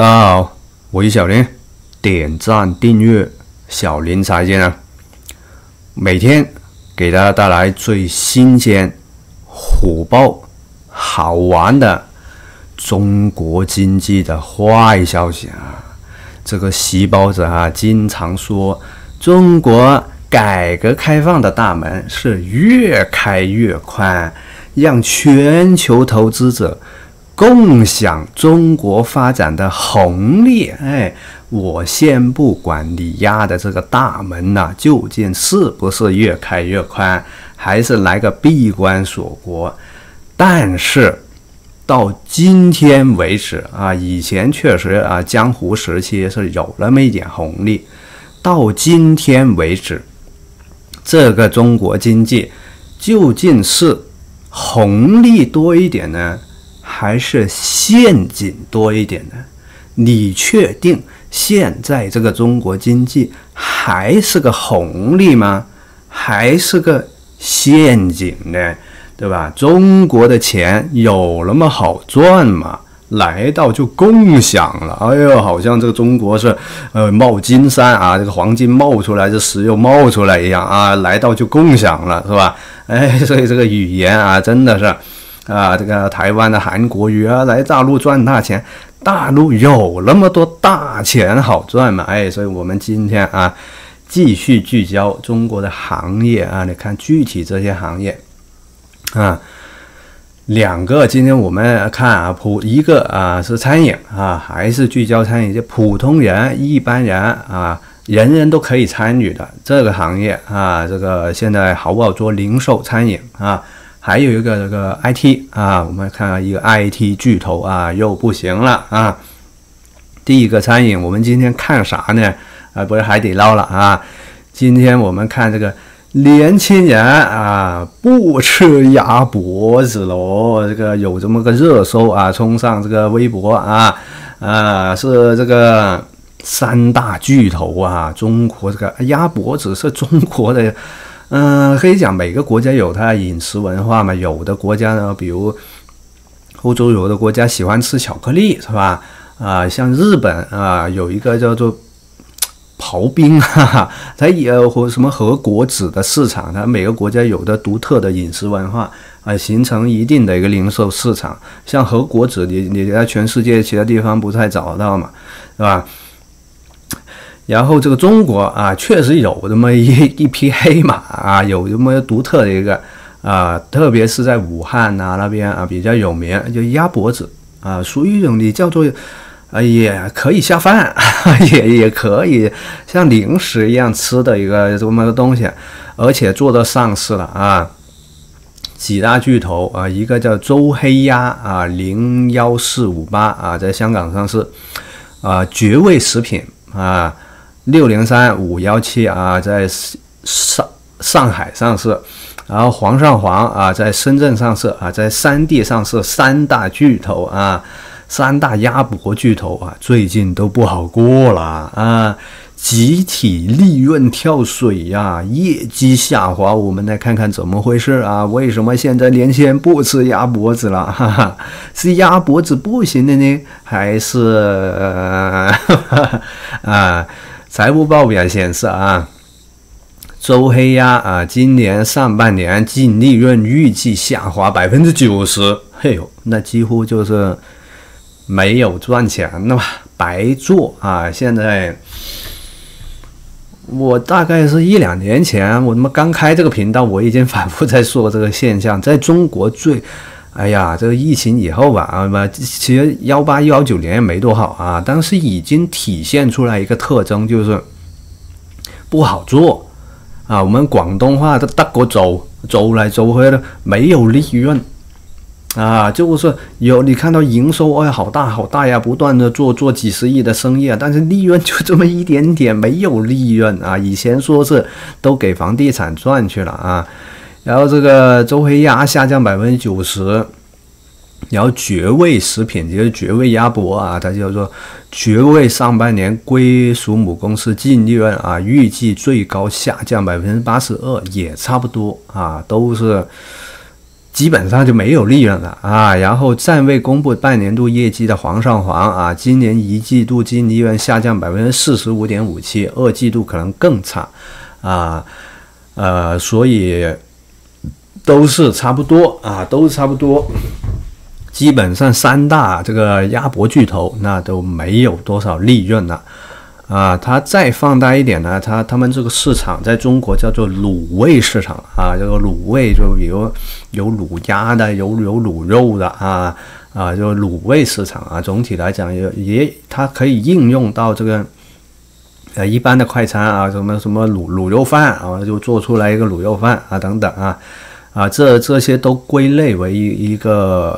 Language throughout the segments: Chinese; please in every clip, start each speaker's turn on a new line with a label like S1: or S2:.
S1: 大家好，我是小林，点赞订阅小林财经啊，每天给大家带来最新鲜、火爆、好玩的中国经济的坏消息啊！这个习包子啊，经常说中国改革开放的大门是越开越宽，让全球投资者。共享中国发展的红利，哎，我先不管你压的这个大门呐，究竟是不是越开越宽，还是来个闭关锁国？但是到今天为止啊，以前确实啊，江湖时期是有那么一点红利。到今天为止，这个中国经济究竟是红利多一点呢？还是陷阱多一点的？你确定现在这个中国经济还是个红利吗？还是个陷阱呢？对吧？中国的钱有那么好赚吗？来到就共享了，哎呦，好像这个中国是呃冒金山啊，这个黄金冒出来，这石油冒出来一样啊，来到就共享了，是吧？哎，所以这个语言啊，真的是。啊，这个台湾的韩国语啊，来大陆赚大钱，大陆有那么多大钱好赚吗？哎，所以我们今天啊，继续聚焦中国的行业啊，你看具体这些行业啊，两个，今天我们看啊，普一个啊是餐饮啊，还是聚焦餐饮，就普通人、一般人啊，人人都可以参与的这个行业啊，这个现在好不好做零售餐饮啊？还有一个这个 IT 啊，我们看一个 IT 巨头啊，又不行了啊。第一个餐饮，我们今天看啥呢？啊，不是海底捞了啊。今天我们看这个年轻人啊，不吃鸭脖子喽。这个有这么个热搜啊，冲上这个微博啊啊，是这个三大巨头啊，中国这个鸭脖子是中国的。嗯，可以讲每个国家有它的饮食文化嘛。有的国家呢，比如欧洲有的国家喜欢吃巧克力，是吧？啊，像日本啊，有一个叫做刨冰，哈哈，它也或什么和果子的市场，它每个国家有的独特的饮食文化啊，形成一定的一个零售市场。像和果子，你你在全世界其他地方不太找得到嘛，是吧？然后这个中国啊，确实有这么一 一匹黑马啊，有这么独特的一个啊，特别是在武汉呐那边啊比较有名，就鸭脖子啊，属于一种你叫做啊也可以下饭，也也可以像零食一样吃的一个这么个东西，而且做到上市了啊，几大巨头啊，一个叫周黑鸭啊，零幺四五八啊，在香港上市啊，绝味食品啊。六零三五幺七啊，在上上海上市，然后煌上煌啊，在深圳上市啊，在三地上市，三大巨头啊，三大鸭脖巨头啊，最近都不好过了啊，集体利润跳水呀，业绩下滑，我们来看看怎么回事啊？为什么现在年轻人不吃鸭脖子了？哈哈，是鸭脖子不行的呢，还是 啊？财务报表显示啊，周黑鸭啊，今年上半年净利润预计下滑百分之九十。嘿呦，那几乎就是没有赚钱了嘛，白做啊！现在我大概是一两年前，我他妈刚开这个频道，我已经反复在说这个现象，在中国最。哎呀，这个疫情以后吧，啊，其实幺八幺九年也没多好啊，但是已经体现出来一个特征，就是不好做啊。我们广东话的得个走走来走回的，没有利润啊，就是有你看到营收哎，好大好大呀，不断的做做几十亿的生意啊，但是利润就这么一点点，没有利润啊。以前说是都给房地产赚去了啊。然后这个周黑鸭下降百分之九十，然后绝味食品就是绝味鸭脖啊，它叫做绝味，上半年归属母公司净利润啊，预计最高下降百分之八十二，也差不多啊，都是基本上就没有利润了啊。然后暂未公布半年度业绩的煌上煌啊，今年一季度净利润下降百分之四十五点五七，二季度可能更差啊。呃，所以都是差不多啊，都是差不多。基本上三大这个鸭脖巨头那都没有多少利润了。啊，它再放大一点呢，它他们这个市场在中国叫做卤味市场啊，这个卤味就比如有卤鸭的，有有卤肉的啊啊，就卤味市场啊。总体来讲也也它可以应用到这个呃一般的快餐啊，什么什么卤卤肉饭啊，就做出来一个卤肉饭啊等等啊啊，这这些都归类为一一个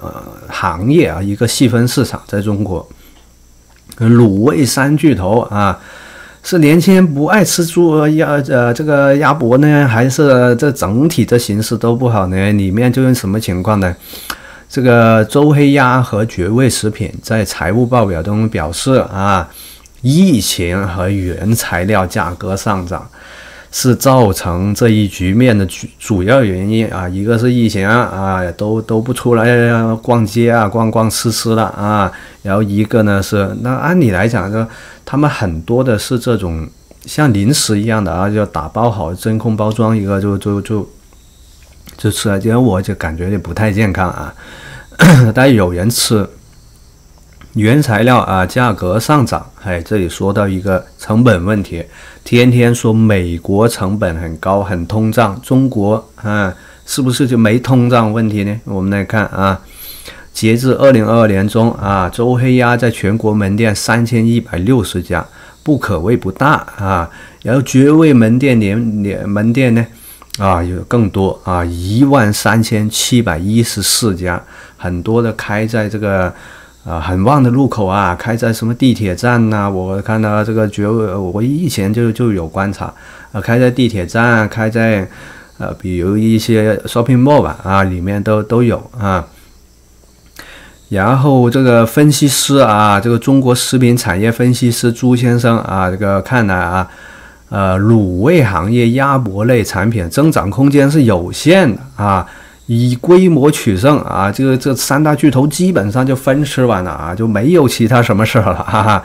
S1: 呃行业啊，一个细分市场在中国。卤味三巨头啊，是年轻人不爱吃猪鸭呃这个鸭脖呢，还是这整体的形势都不好呢？里面究竟什么情况呢？这个周黑鸭和绝味食品在财务报表中表示啊，疫情和原材料价格上涨。是造成这一局面的主主要原因啊，一个是疫情啊，都都不出来逛街啊，逛逛吃吃了啊，然后一个呢是，那按理来讲，就他们很多的是这种像零食一样的啊，就打包好真空包装一个就就就就吃了，因为我就感觉也不太健康啊，但有人吃。原材料啊，价格上涨，哎，这里说到一个成本问题，天天说美国成本很高，很通胀，中国啊，是不是就没通胀问题呢？我们来看啊，截至二零二二年中啊，周黑鸭在全国门店三千一百六十家，不可谓不大啊。然后绝味门店连连门店呢，啊，有更多啊，一万三千七百一十四家，很多的开在这个。啊，很旺的路口啊，开在什么地铁站呐？我看到这个绝味，我以前就就有观察，啊，开在地铁站，开在呃，比如一些 shopping mall 吧，啊，里面都都有啊。然后这个分析师啊，这个中国食品产业分析师朱先生啊，这个看来啊，呃，卤味行业鸭脖类产品增长空间是有限的啊。以规模取胜啊，这个这三大巨头基本上就分吃完了啊，就没有其他什么事儿了，哈哈。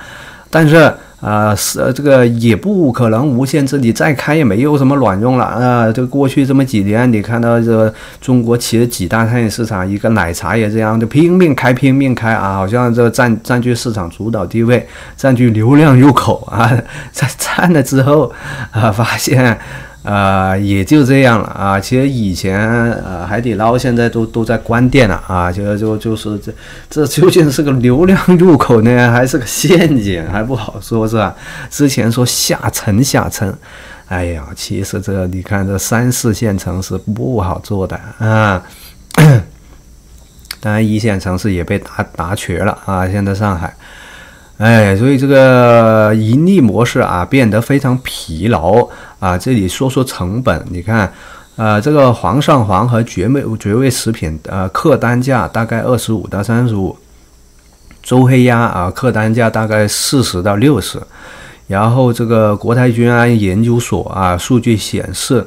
S1: 但是啊，是这个也不可能无限制，你再开也没有什么卵用了啊。这过去这么几年，你看到这中国企业几大餐饮市场，一个奶茶也这样，就拼命开，拼命开啊，好像这占占据市场主导地位，占据流量入口啊。在占了之后啊，发现。啊，也就这样了啊。其实以前，呃，海底捞现在都都在关店了啊。就就就是这这究竟是个流量入口呢，还是个陷阱，还不好说，是吧？之前说下沉下沉，哎呀，其实这你看这三四线城市不好做的啊。当然，一线城市也被打打瘸了啊。现在上海。哎，所以这个盈利模式啊变得非常疲劳啊。这里说说成本，你看，呃，这个煌上煌和绝味绝味食品，呃，客单价大概二十五到三十五，周黑鸭啊，客单价大概四十到六十。然后这个国泰君安研究所啊，数据显示，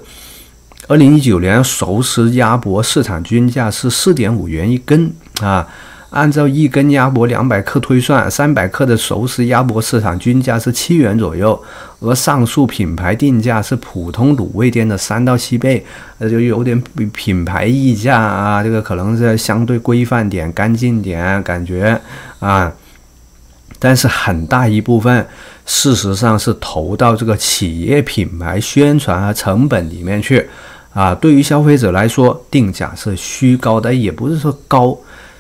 S1: 二零一九年熟食鸭脖市场均价是四点五元一根啊。按照一根鸭脖两百克推算，三百克的熟食鸭脖市场均价是七元左右，而上述品牌定价是普通卤味店的三到七倍，那就有点比品牌溢价啊，这个可能是相对规范点、干净点感觉啊，但是很大一部分事实上是投到这个企业品牌宣传和成本里面去啊。对于消费者来说，定价是虚高的，也不是说高。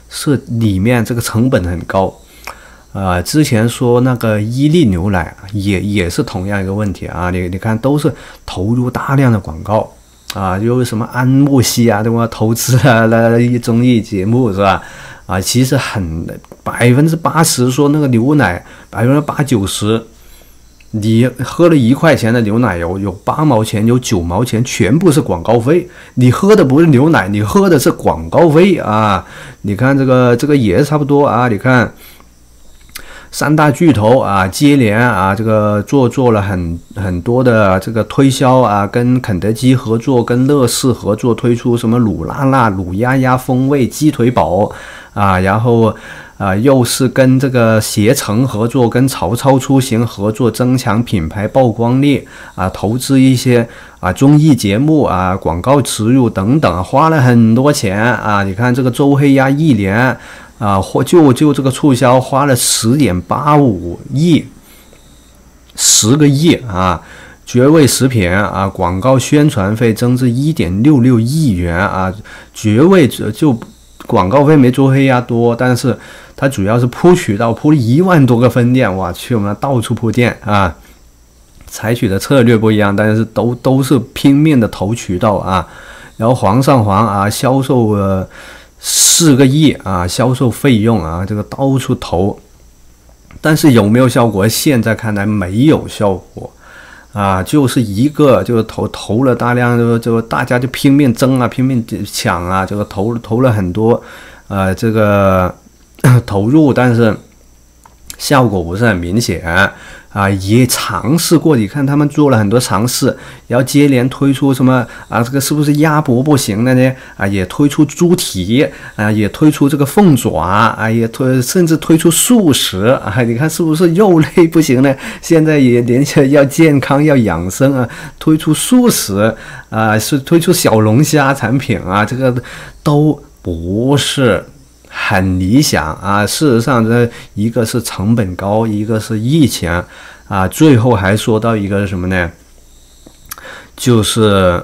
S1: 是里面这个成本很高，啊，之前说那个伊利牛奶也也是同样一个问题啊，你你看都是投入大量的广告啊，又什么安慕希啊，对吧？投资啊，那一综艺节目是吧？啊，其实很百分之八十说那个牛奶百分之八九十。你喝了一块钱的牛奶油，有八毛钱，有九毛钱，全部是广告费。你喝的不是牛奶，你喝的是广告费啊！你看这个，这个也差不多啊。你看，三大巨头啊，接连啊，这个做做了很很多的这个推销啊，跟肯德基合作，跟乐事合作，推出什么卤辣辣、卤鸭鸭风味、鸡腿堡啊，然后啊，又是跟这个携程合作，跟曹操出行合作，增强品牌曝光率啊，投资一些啊综艺节目啊，广告植入等等，花了很多钱啊。你看这个周黑鸭一年。啊，或就就这个促销花了十点八五亿，十个亿啊！绝味食品啊，广告宣传费增至一点六六亿元啊！绝味就广告费没周黑鸭多，但是它主要是铺渠道，铺了一万多个分店，我去，我们到处铺店啊！采取的策略不一样，但是都都是拼命的投渠道啊！然后皇上皇啊，销售呃。四个亿啊，销售费用啊，这个到处投，但是有没有效果？现在看来没有效果啊，就是一个就是投投了大量，就就大家就拼命争啊，拼命抢啊，这个投投了很多，呃，这个 投入，但是效果不是很明显。啊，也尝试过，你看他们做了很多尝试，然后接连推出什么啊？这个是不是鸭脖不行了呢？啊，也推出猪蹄啊，也推出这个凤爪啊，也推甚至推出素食啊。你看是不是肉类不行呢？现在也联想要健康要养生啊，推出素食啊，是推出小龙虾产品啊，这个都不是。很理想啊！事实上，这一个是成本高，一个是疫情啊。最后还说到一个是什么呢？就是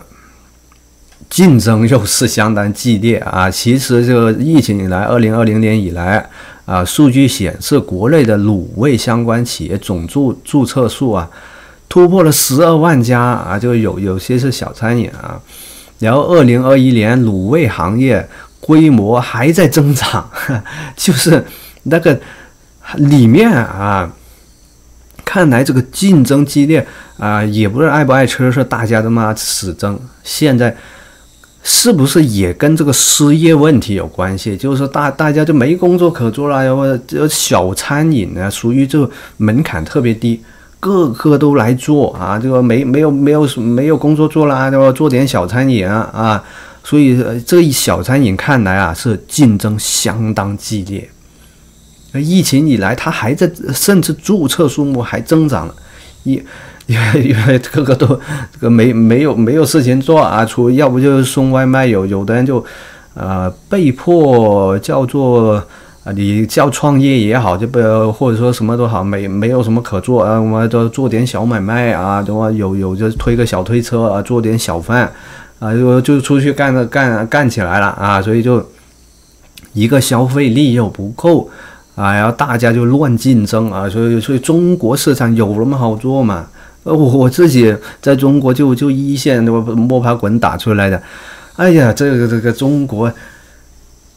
S1: 竞争又是相当激烈啊。其实，这个疫情以来，二零二零年以来啊，数据显示，国内的卤味相关企业总注注册数啊，突破了十二万家啊。就有有些是小餐饮啊。然后，二零二一年卤味行业。规模还在增长，就是那个里面啊，看来这个竞争激烈啊，也不是爱不爱吃，是大家的嘛死争。现在是不是也跟这个失业问题有关系？就是大大家就没工作可做了，或者小餐饮呢，属于这个门槛特别低，个个都来做啊，这个没没有没有没有工作做了，对吧？做点小餐饮啊。所以，呃这一小餐饮看来啊，是竞争相当激烈。疫情以来，它还在，甚至注册数目还增长了。因因为因为个个都这个没没有没有事情做啊，除要不就是送外卖，有有的人就呃被迫叫做啊，你叫创业也好，就不或者说什么都好，没没有什么可做啊，我们都做点小买卖啊，对吧？有有就推个小推车啊，做点小贩。啊，就就出去干了干干起来了啊，所以就一个消费力又不够啊，然后大家就乱竞争啊，所以所以中国市场有那么好做吗？呃，我自己在中国就就一线摸摸爬滚打出来的，哎呀，这个这个中国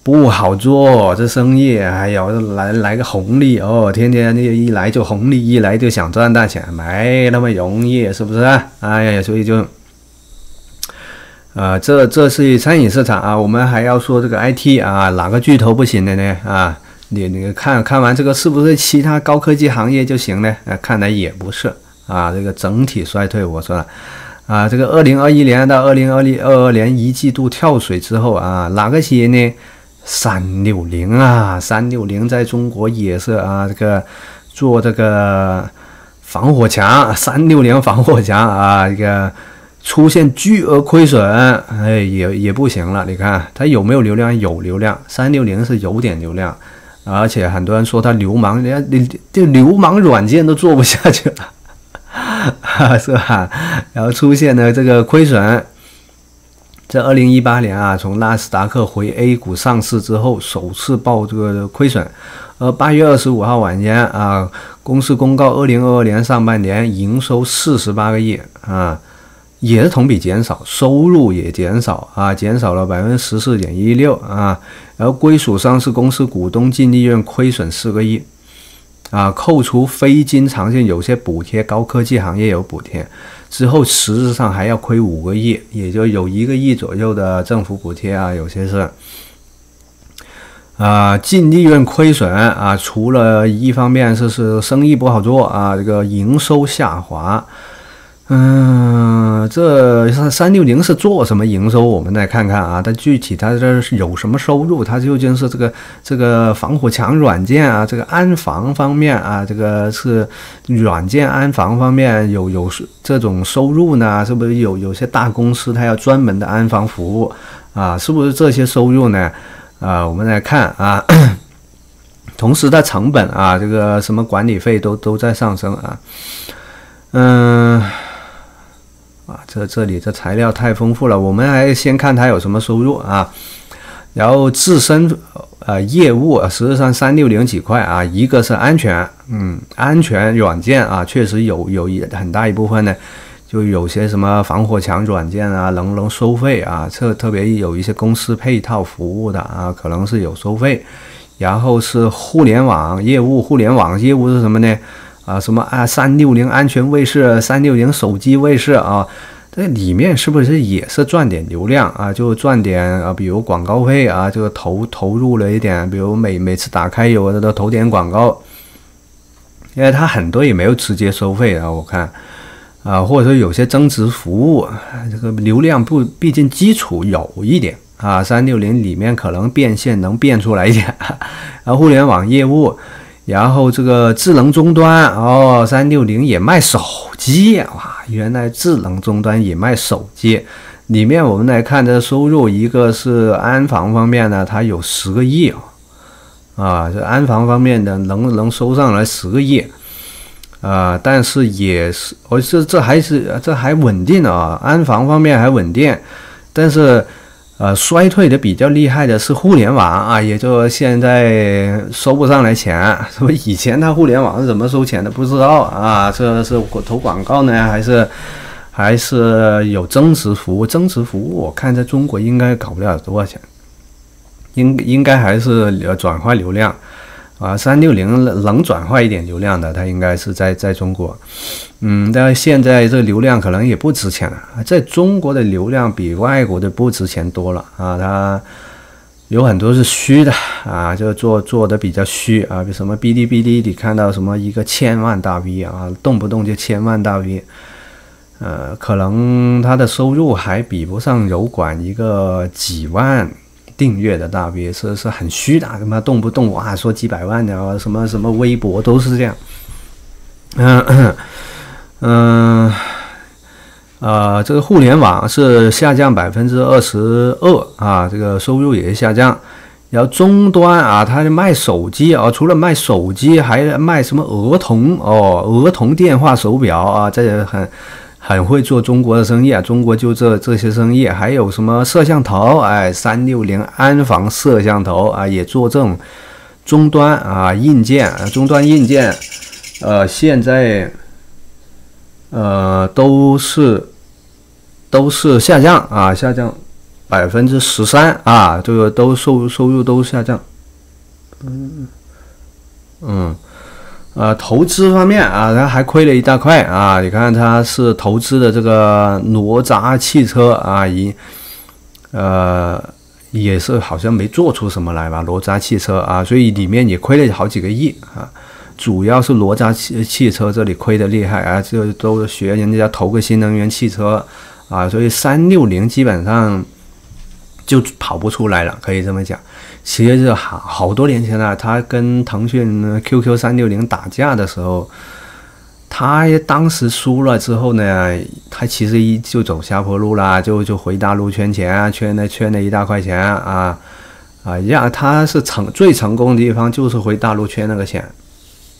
S1: 不好做这生意，哎呀，来来个红利哦，天天那一来就红利，一来就想赚大钱，没那么容易，是不是？哎呀，所以就。啊，这这是餐饮市场啊，我们还要说这个 IT 啊，哪个巨头不行的呢？啊，你你看看完这个是不是其他高科技行业就行呢？啊，看来也不是啊，这个整体衰退，我说了啊，这个二零二一年到二零二零二二年一季度跳水之后啊，哪个企业呢？三六零啊，三六零在中国也是啊，这个做这个防火墙，三六零防火墙啊，这个。出现巨额亏损，哎，也也不行了。你看它有没有流量？有流量，三六零是有点流量，而且很多人说它流氓，连你这流氓软件都做不下去了，是吧？然后出现了这个亏损，在二零一八年啊，从纳斯达克回 A 股上市之后，首次报这个亏损。而八月二十五号晚间啊，公司公告二零二二年上半年营收四十八个亿啊。也是同比减少，收入也减少啊，减少了百分之十四点一六啊。然后归属上市公司股东净利润亏损四个亿啊，扣除非经常性有些补贴，高科技行业有补贴之后，实质上还要亏五个亿，也就有一个亿左右的政府补贴啊，有些是啊，净利润亏损啊，除了一方面是是生意不好做啊，这个营收下滑。嗯，这三三六零是做什么营收？我们来看看啊，它具体它这是有什么收入？它究竟是这个这个防火墙软件啊，这个安防方面啊，这个是软件安防方面有有这种收入呢？是不是有有些大公司它要专门的安防服务啊？是不是这些收入呢？啊，我们来看啊，同时它成本啊，这个什么管理费都都在上升啊，嗯。啊，这这里这材料太丰富了，我们还先看它有什么收入啊，然后自身呃业务，实际上三六零几块啊，一个是安全，嗯，安全软件啊，确实有有一很大一部分呢，就有些什么防火墙软件啊，能不能收费啊，这特别有一些公司配套服务的啊，可能是有收费，然后是互联网业务，互联网业务是什么呢？啊，什么啊？三六零安全卫士，三六零手机卫士啊，这里面是不是也是赚点流量啊？就赚点啊，比如广告费啊，就投投入了一点，比如每每次打开有的都投点广告，因为它很多也没有直接收费啊，我看啊，或者说有些增值服务，这个流量不，毕竟基础有一点啊，三六零里面可能变现能变出来一点，啊，互联网业务。然后这个智能终端哦，三六零也卖手机哇！原来智能终端也卖手机，里面我们来看这收入，一个是安防方面呢，它有十个亿啊，啊，这安防方面的能能收上来十个亿啊，但是也是，我这这还是这还稳定啊，安防方面还稳定，但是。呃，衰退的比较厉害的是互联网啊，也就现在收不上来钱，是不？以前它互联网是怎么收钱的？不知道啊，这是投广告呢，还是 还是有增值服务？增值服务我看在中国应该搞不了多少钱，应应该还是转化流量。啊，三六零能转化一点流量的，它应该是在在中国，嗯，但现在这流量可能也不值钱了。在中国的流量比外国的不值钱多了啊，它有很多是虚的啊，就做做的比较虚啊，比什么哔哩哔哩，你看到什么一个千万大 V 啊，动不动就千万大 V，呃，可能他的收入还比不上油管一个几万。订阅的大 V 是是很虚的，他妈动不动哇说几百万的啊，什么什么微博都是这样。嗯嗯呃，这个互联网是下降百分之二十二啊，这个收入也是下降。然后终端啊，他卖手机啊，除了卖手机，还卖什么儿童哦，儿童电话手表啊，这很。很会做中国的生意啊，中国就这这些生意，还有什么摄像头？哎，三六零安防摄像头啊，也做这种终端啊硬件，终端硬件，呃，现在呃都是都是下降啊，下降百分之十三啊，这个都收收入都下降，嗯嗯。呃，投资方面啊，它还亏了一大块啊！你看，它是投资的这个哪吒汽车啊，一呃也是好像没做出什么来吧？哪吒汽车啊，所以里面也亏了好几个亿啊。主要是哪吒汽汽车这里亏的厉害啊，就都学人家投个新能源汽车啊，所以三六零基本上就跑不出来了，可以这么讲。其实是好好多年前了，他跟腾讯 QQ 三六零打架的时候，他当时输了之后呢，他其实一就走下坡路了，就就回大陆圈钱，圈了圈了一大块钱啊啊！让他是成最成功的地方就是回大陆圈那个钱。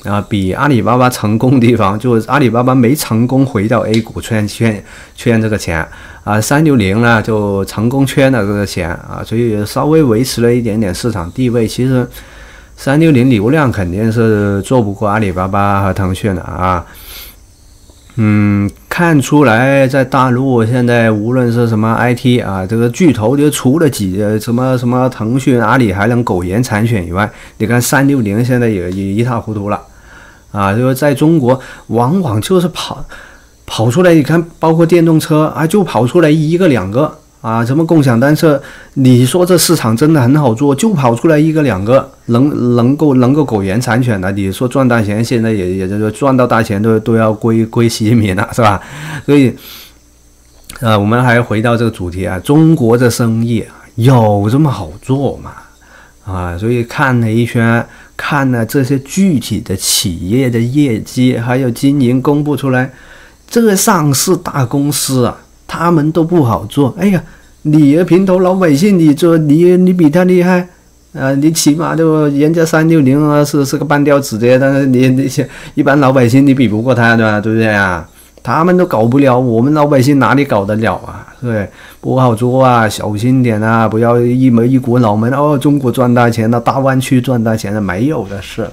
S1: 啊，比阿里巴巴成功的地方，就是阿里巴巴没成功回到 A 股圈圈圈这个钱啊，三六零呢就成功圈了这个钱啊，所以稍微维持了一点点市场地位。其实三六零流量肯定是做不过阿里巴巴和腾讯的啊。嗯，看出来在大陆现在无论是什么 IT 啊，这个巨头就除了几什么什么腾讯、阿里还能苟延残喘以外，你看三六零现在也也一塌糊涂了。啊，就是在中国，往往就是跑跑出来，你看，包括电动车啊，就跑出来一个两个啊，什么共享单车？你说这市场真的很好做，就跑出来一个两个能能够能够苟延残喘的。你说赚大钱，现在也也就是赚到大钱都都要归归习近平了，是吧？所以，呃，我们还回到这个主题啊，中国的生意有这么好做吗？啊，所以看了一圈，看了这些具体的企业的业绩还有经营公布出来，这个上市大公司啊，他们都不好做。哎呀！你平头老百姓，你做你你比他厉害，啊，你起码都人家三六零啊是是个半吊子的，但是你那些一般老百姓你比不过他，对吧？对不对啊？他们都搞不了，我们老百姓哪里搞得了啊？对，不好做啊，小心点啊，不要一门一股脑门哦，中国赚大钱了，大湾区赚大钱了，没有的事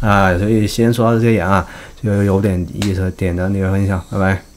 S1: 啊。所以先说到这样啊，就有点意思，点赞、你的、分享，拜拜。